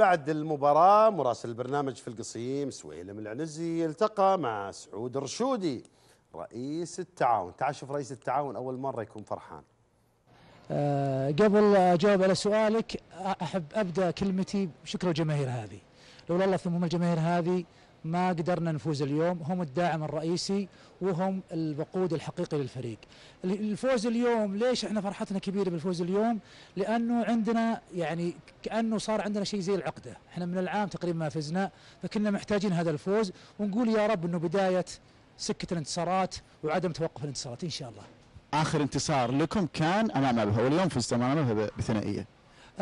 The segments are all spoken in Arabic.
بعد المباراة مراسل البرنامج في القصيم سويلم العنزي التقى مع سعود الرشودي رئيس التعاون. تعال شوف رئيس التعاون أول مرة يكون فرحان. آه، قبل أجاوب على سؤالك أحب أبدأ كلمتي بشكر الجماهير هذه. لولا الله ثم الجماهير هذه ما قدرنا نفوز اليوم. هم الداعم الرئيسي وهم الوقود الحقيقي للفريق. الفوز اليوم ليش إحنا فرحتنا كبيرة بالفوز اليوم؟ لأنه عندنا يعني كأنه صار عندنا شيء زي العقدة. إحنا من العام تقريبا ما فزنا فكنا محتاجين هذا الفوز. ونقول يا رب أنه بداية سكة الانتصارات وعدم توقف الانتصارات إن شاء الله. آخر انتصار لكم كان أمام ابها واليوم فزتوا امام ابها بثنائية.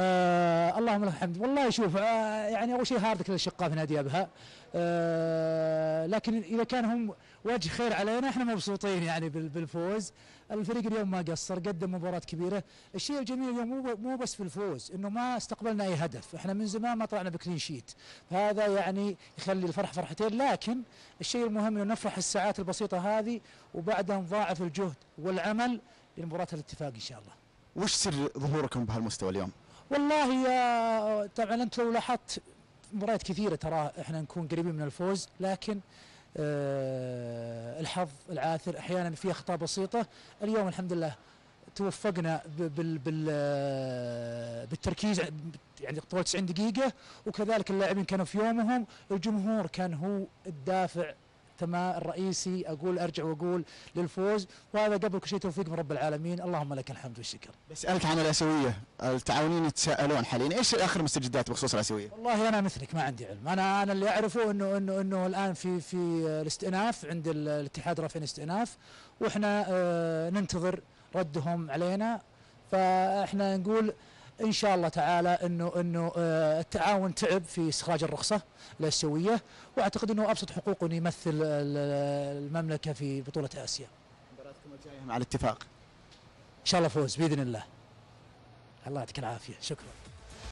آه اللهم لك الحمد. والله شوف آه يعني أول شيء هاردك للاشقاء في نادي أبها. آه لكن إذا كان هم وجه خير علينا إحنا مبسوطين يعني بالفوز. الفريق اليوم ما قصر قدم مباراة كبيرة. الشيء الجميل اليوم مو مو بس في الفوز إنه ما استقبلنا أي هدف. إحنا من زمان ما طلعنا بكلين شيت. هذا يعني يخلي الفرح فرحتين. لكن الشيء المهم إنه نفرح الساعات البسيطة هذه وبعدها نضاعف الجهد والعمل لمباراة الاتفاق إن شاء الله. وش سر ظهوركم بهالمستوى اليوم؟ والله يا طبعا أنت لو لاحظت مباريات كثيرة ترى إحنا نكون قريبين من الفوز لكن آه الحظ العاثر أحيانا في أخطاء بسيطة. اليوم الحمد لله توفقنا بال بال بالتركيز يعني طول 90 دقيقة وكذلك اللاعبين كانوا في يومهم الجمهور كان هو الدافع تمام الرئيسي أقول أرجع وأقول للفوز. وهذا قبل كل شيء توفيق من رب العالمين. اللهم لك الحمد والشكر. بسالك عن الأسيوية. التعاونين يتساءلون حاليا. إيش آخر المستجدات بخصوص الأسيوية؟ والله أنا مثلك ما عندي علم. أنا أنا اللي أعرفه إنه إنه إنه الآن في في الاستئناف عند الاتحاد رفع الاستئناف وإحنا آه ننتظر ردهم علينا. فإحنا نقول إن شاء الله تعالى إنه إنه التعاون تعب في استخراج الرخصة الاسيويه وأعتقد إنه أبسط حقوقه انه يمثل المملكة في بطولة آسيا. مباراتكم الجاية مع الاتفاق. إن شاء الله فوز بإذن الله. الله يعطيك العافية شكرا.